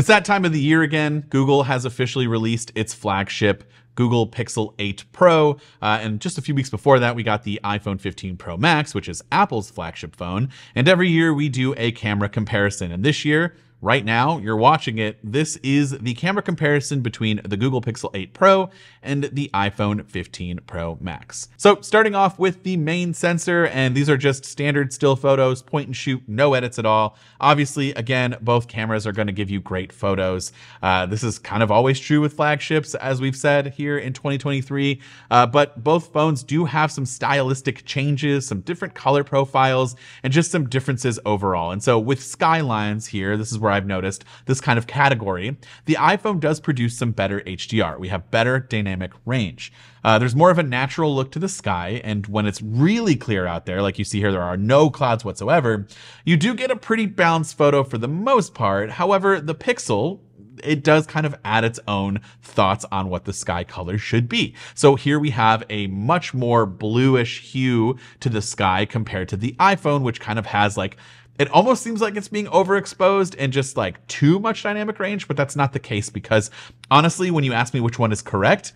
It's that time of the year again. Google has officially released its flagship Google Pixel 8 Pro. Uh, and just a few weeks before that, we got the iPhone 15 Pro Max, which is Apple's flagship phone. And every year we do a camera comparison. And this year, right now, you're watching it. This is the camera comparison between the Google Pixel 8 Pro and the iPhone 15 Pro Max. So starting off with the main sensor, and these are just standard still photos, point and shoot, no edits at all. Obviously, again, both cameras are going to give you great photos. Uh, this is kind of always true with flagships, as we've said here in 2023, uh, but both phones do have some stylistic changes, some different color profiles, and just some differences overall. And so with Skylines here, this is where I've noticed this kind of category, the iPhone does produce some better HDR. We have better dynamic range. Uh, there's more of a natural look to the sky, and when it's really clear out there, like you see here, there are no clouds whatsoever, you do get a pretty balanced photo for the most part. However, the Pixel, it does kind of add its own thoughts on what the sky color should be. So here we have a much more bluish hue to the sky compared to the iPhone, which kind of has like it almost seems like it's being overexposed and just like too much dynamic range, but that's not the case because honestly, when you ask me which one is correct,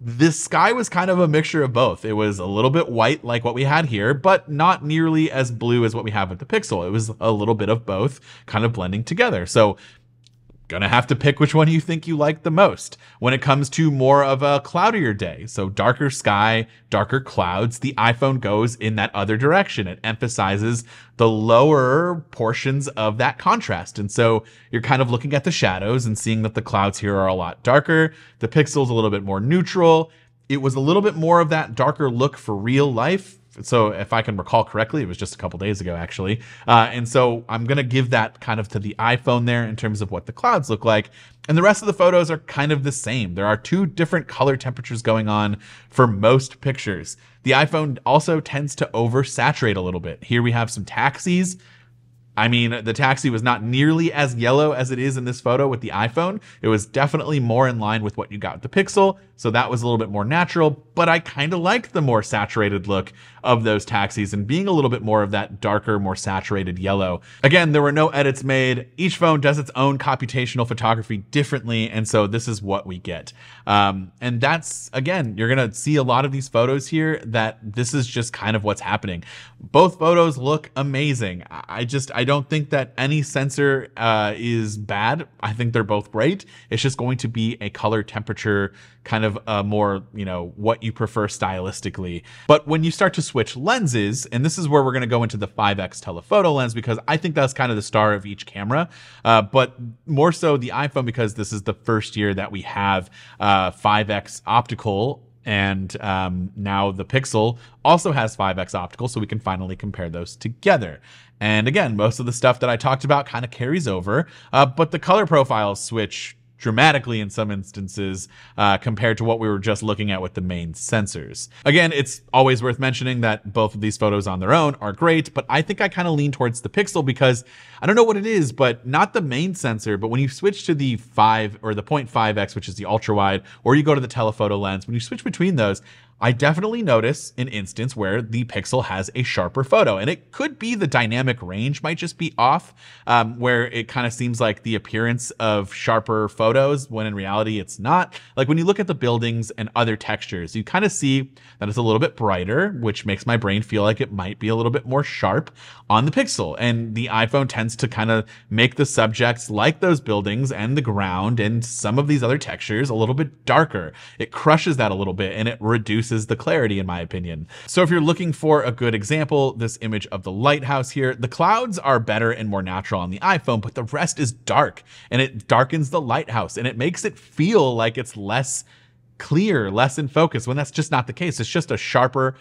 this sky was kind of a mixture of both. It was a little bit white like what we had here, but not nearly as blue as what we have with the Pixel. It was a little bit of both kind of blending together. So gonna have to pick which one you think you like the most. When it comes to more of a cloudier day, so darker sky, darker clouds, the iPhone goes in that other direction. It emphasizes the lower portions of that contrast. And so you're kind of looking at the shadows and seeing that the clouds here are a lot darker. The pixel's a little bit more neutral. It was a little bit more of that darker look for real life so if I can recall correctly, it was just a couple days ago actually. Uh, and so I'm gonna give that kind of to the iPhone there in terms of what the clouds look like. And the rest of the photos are kind of the same. There are two different color temperatures going on for most pictures. The iPhone also tends to oversaturate a little bit. Here we have some taxis I mean, the taxi was not nearly as yellow as it is in this photo with the iPhone. It was definitely more in line with what you got with the Pixel, so that was a little bit more natural, but I kind of liked the more saturated look of those taxis and being a little bit more of that darker, more saturated yellow. Again, there were no edits made. Each phone does its own computational photography differently, and so this is what we get. Um, and that's, again, you're gonna see a lot of these photos here that this is just kind of what's happening. Both photos look amazing. I just, I don't think that any sensor uh, is bad. I think they're both great. It's just going to be a color temperature kind of a more, you know, what you prefer stylistically. But when you start to switch lenses, and this is where we're going to go into the 5x telephoto lens because I think that's kind of the star of each camera, uh, but more so the iPhone because this is the first year that we have uh, 5x optical and um, now the Pixel also has 5x optical, so we can finally compare those together. And again, most of the stuff that I talked about kind of carries over, uh, but the color profiles switch dramatically in some instances uh, compared to what we were just looking at with the main sensors. Again, it's always worth mentioning that both of these photos on their own are great, but I think I kind of lean towards the Pixel because I don't know what it is, but not the main sensor, but when you switch to the 5 or the 0.5x, which is the ultra wide, or you go to the telephoto lens, when you switch between those, I definitely notice an instance where the pixel has a sharper photo and it could be the dynamic range might just be off um, where it kind of seems like the appearance of sharper photos when in reality it's not. Like when you look at the buildings and other textures you kind of see that it's a little bit brighter which makes my brain feel like it might be a little bit more sharp on the pixel. And the iphone tends to kind of make the subjects like those buildings and the ground and some of these other textures a little bit darker. It crushes that a little bit and it reduces reduces the clarity in my opinion. So if you're looking for a good example, this image of the lighthouse here, the clouds are better and more natural on the iPhone, but the rest is dark and it darkens the lighthouse and it makes it feel like it's less clear, less in focus when that's just not the case. It's just a sharper,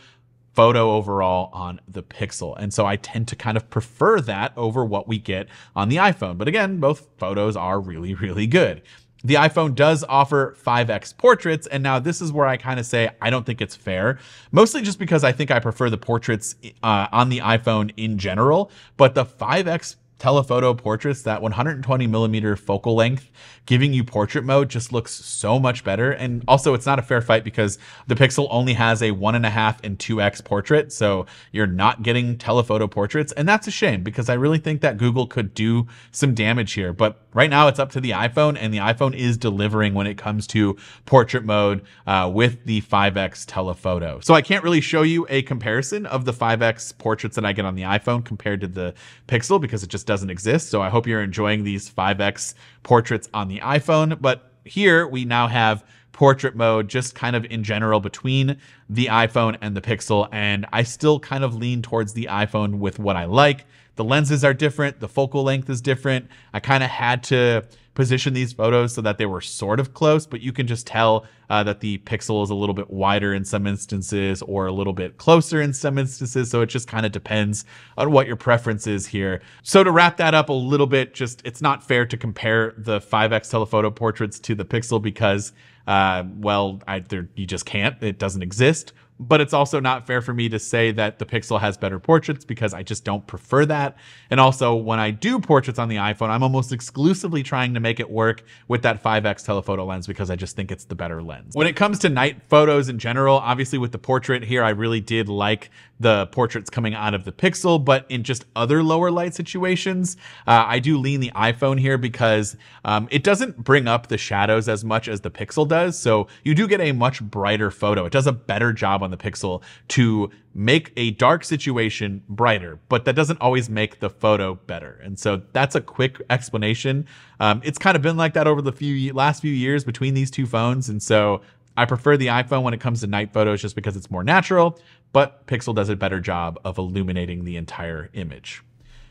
photo overall on the Pixel. And so I tend to kind of prefer that over what we get on the iPhone. But again, both photos are really, really good. The iPhone does offer 5x portraits, and now this is where I kind of say I don't think it's fair, mostly just because I think I prefer the portraits uh, on the iPhone in general, but the 5x telephoto portraits, that 120 millimeter focal length giving you portrait mode just looks so much better. And also it's not a fair fight because the Pixel only has a one and a half and 2x portrait. So you're not getting telephoto portraits. And that's a shame because I really think that Google could do some damage here. But right now it's up to the iPhone and the iPhone is delivering when it comes to portrait mode uh, with the 5x telephoto. So I can't really show you a comparison of the 5x portraits that I get on the iPhone compared to the Pixel because it just doesn't exist. So I hope you're enjoying these 5x portraits on the iPhone. But here we now have portrait mode just kind of in general between the iPhone and the Pixel. And I still kind of lean towards the iPhone with what I like. The lenses are different, the focal length is different. I kind of had to position these photos so that they were sort of close, but you can just tell uh, that the pixel is a little bit wider in some instances or a little bit closer in some instances. So it just kind of depends on what your preference is here. So to wrap that up a little bit, just it's not fair to compare the 5x telephoto portraits to the pixel because, uh, well, I, there, you just can't. It doesn't exist but it's also not fair for me to say that the Pixel has better portraits because I just don't prefer that. And also, when I do portraits on the iPhone, I'm almost exclusively trying to make it work with that 5x telephoto lens because I just think it's the better lens. When it comes to night photos in general, obviously with the portrait here, I really did like the portraits coming out of the Pixel, but in just other lower light situations, uh, I do lean the iPhone here because um, it doesn't bring up the shadows as much as the Pixel does. So you do get a much brighter photo. It does a better job on the Pixel to make a dark situation brighter, but that doesn't always make the photo better. And so that's a quick explanation. Um, it's kind of been like that over the few last few years between these two phones. And so I prefer the iPhone when it comes to night photos just because it's more natural, but Pixel does a better job of illuminating the entire image.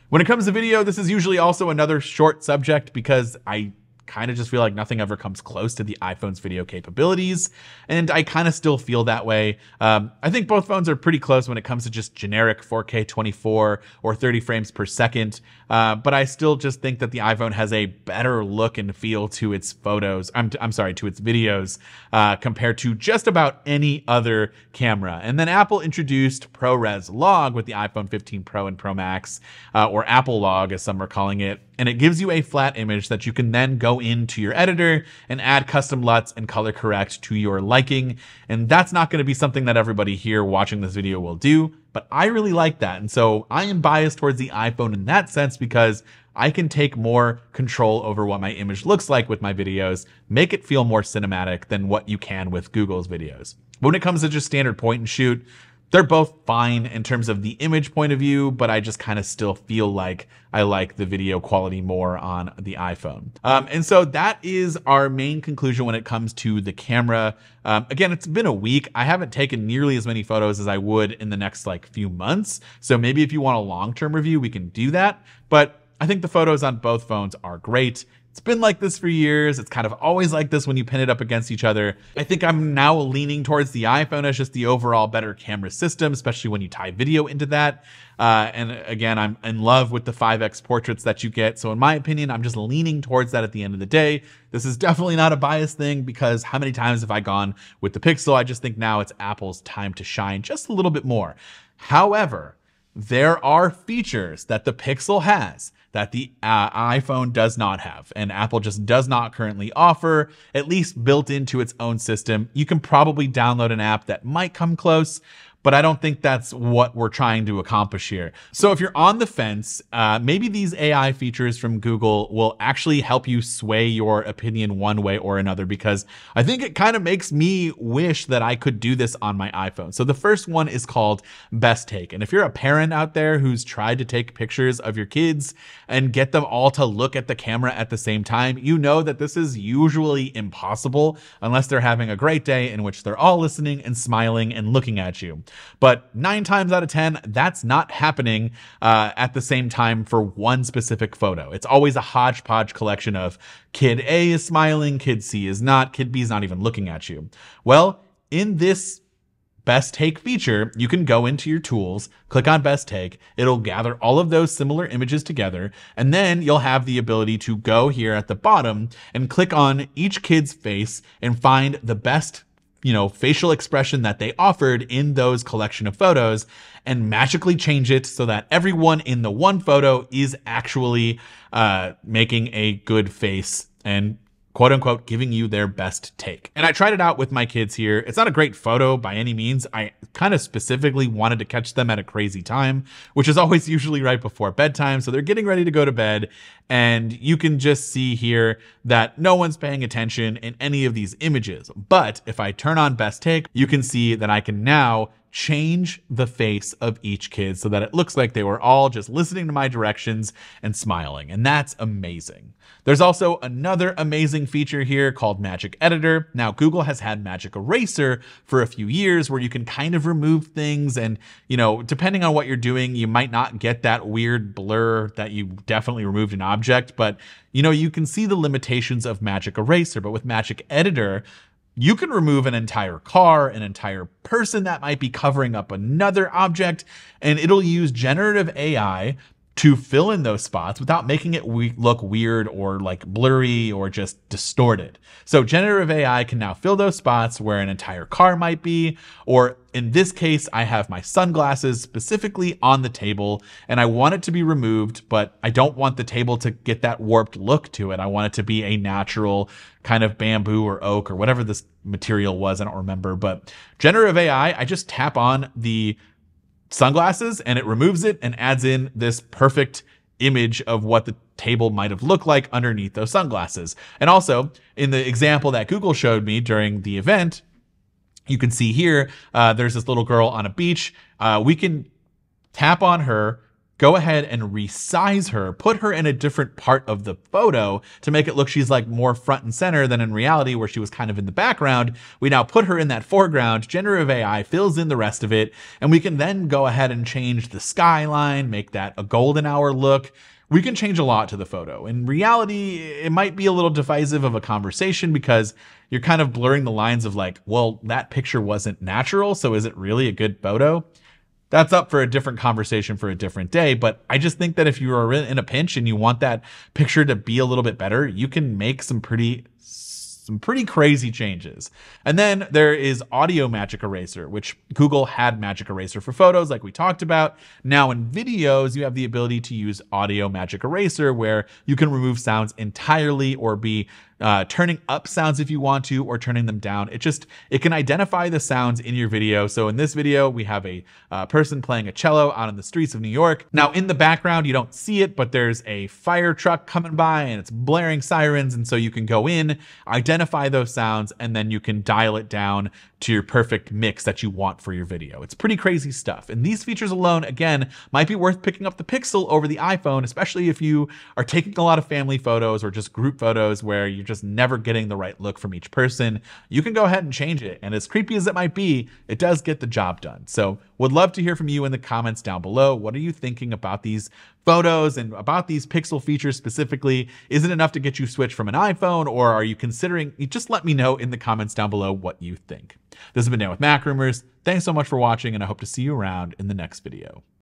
When it comes to video, this is usually also another short subject because I kind of just feel like nothing ever comes close to the iPhone's video capabilities. And I kind of still feel that way. Um, I think both phones are pretty close when it comes to just generic 4K 24 or 30 frames per second. Uh, but I still just think that the iPhone has a better look and feel to its photos. I'm, I'm sorry, to its videos uh, compared to just about any other camera. And then Apple introduced ProRes Log with the iPhone 15 Pro and Pro Max, uh, or Apple Log as some are calling it and it gives you a flat image that you can then go into your editor and add custom LUTs and color correct to your liking. And that's not going to be something that everybody here watching this video will do, but I really like that. And so I am biased towards the iPhone in that sense because I can take more control over what my image looks like with my videos, make it feel more cinematic than what you can with Google's videos. But when it comes to just standard point and shoot, they're both fine in terms of the image point of view, but I just kind of still feel like I like the video quality more on the iPhone. Um, and so that is our main conclusion when it comes to the camera. Um, again, it's been a week. I haven't taken nearly as many photos as I would in the next like few months. So maybe if you want a long-term review, we can do that. But I think the photos on both phones are great. It's been like this for years. It's kind of always like this when you pin it up against each other. I think I'm now leaning towards the iPhone as just the overall better camera system, especially when you tie video into that. Uh, and again, I'm in love with the 5x portraits that you get. So in my opinion, I'm just leaning towards that at the end of the day. This is definitely not a biased thing because how many times have I gone with the Pixel? I just think now it's Apple's time to shine just a little bit more. However, there are features that the Pixel has that the uh, iPhone does not have and Apple just does not currently offer, at least built into its own system. You can probably download an app that might come close, but I don't think that's what we're trying to accomplish here. So if you're on the fence, uh, maybe these AI features from Google will actually help you sway your opinion one way or another, because I think it kind of makes me wish that I could do this on my iPhone. So the first one is called Best Take. And if you're a parent out there who's tried to take pictures of your kids and get them all to look at the camera at the same time, you know that this is usually impossible unless they're having a great day in which they're all listening and smiling and looking at you. But nine times out of 10, that's not happening uh, at the same time for one specific photo. It's always a hodgepodge collection of kid A is smiling, kid C is not, kid B is not even looking at you. Well, in this best take feature, you can go into your tools, click on best take. It'll gather all of those similar images together. And then you'll have the ability to go here at the bottom and click on each kid's face and find the best you know, facial expression that they offered in those collection of photos and magically change it so that everyone in the one photo is actually uh, making a good face and quote unquote giving you their best take. And I tried it out with my kids here. It's not a great photo by any means. I kind of specifically wanted to catch them at a crazy time, which is always usually right before bedtime. So they're getting ready to go to bed. And you can just see here that no one's paying attention in any of these images. But if I turn on best take, you can see that I can now change the face of each kid so that it looks like they were all just listening to my directions and smiling. And that's amazing. There's also another amazing feature here called Magic Editor. Now, Google has had Magic Eraser for a few years where you can kind of remove things and, you know, depending on what you're doing, you might not get that weird blur that you definitely removed an object, but you know, you can see the limitations of Magic Eraser, but with Magic Editor, you can remove an entire car, an entire person that might be covering up another object, and it'll use generative AI to fill in those spots without making it look weird or like blurry or just distorted. So generative AI can now fill those spots where an entire car might be, or in this case, I have my sunglasses specifically on the table and I want it to be removed, but I don't want the table to get that warped look to it. I want it to be a natural kind of bamboo or oak or whatever this material was. I don't remember, but generative AI, I just tap on the sunglasses and it removes it and adds in this perfect image of what the table might have looked like underneath those sunglasses. And also in the example that Google showed me during the event, you can see here, uh, there's this little girl on a beach. Uh, we can tap on her, go ahead and resize her, put her in a different part of the photo to make it look she's like more front and center than in reality where she was kind of in the background. We now put her in that foreground, generative AI fills in the rest of it, and we can then go ahead and change the skyline, make that a golden hour look. We can change a lot to the photo. In reality, it might be a little divisive of a conversation because you're kind of blurring the lines of like, well, that picture wasn't natural, so is it really a good photo? That's up for a different conversation for a different day. But I just think that if you are in a pinch and you want that picture to be a little bit better, you can make some pretty some pretty crazy changes. And then there is Audio Magic Eraser, which Google had Magic Eraser for photos, like we talked about. Now in videos, you have the ability to use Audio Magic Eraser, where you can remove sounds entirely or be uh, turning up sounds if you want to, or turning them down. It just, it can identify the sounds in your video. So in this video, we have a uh, person playing a cello out in the streets of New York. Now in the background, you don't see it, but there's a fire truck coming by and it's blaring sirens. And so you can go in, identify those sounds, and then you can dial it down to your perfect mix that you want for your video. It's pretty crazy stuff. And these features alone, again, might be worth picking up the Pixel over the iPhone, especially if you are taking a lot of family photos or just group photos where you're just never getting the right look from each person. You can go ahead and change it. And as creepy as it might be, it does get the job done. So would love to hear from you in the comments down below. What are you thinking about these photos and about these pixel features specifically? Is it enough to get you switched from an iPhone or are you considering, just let me know in the comments down below what you think. This has been Dan with Mac Rumors. Thanks so much for watching and I hope to see you around in the next video.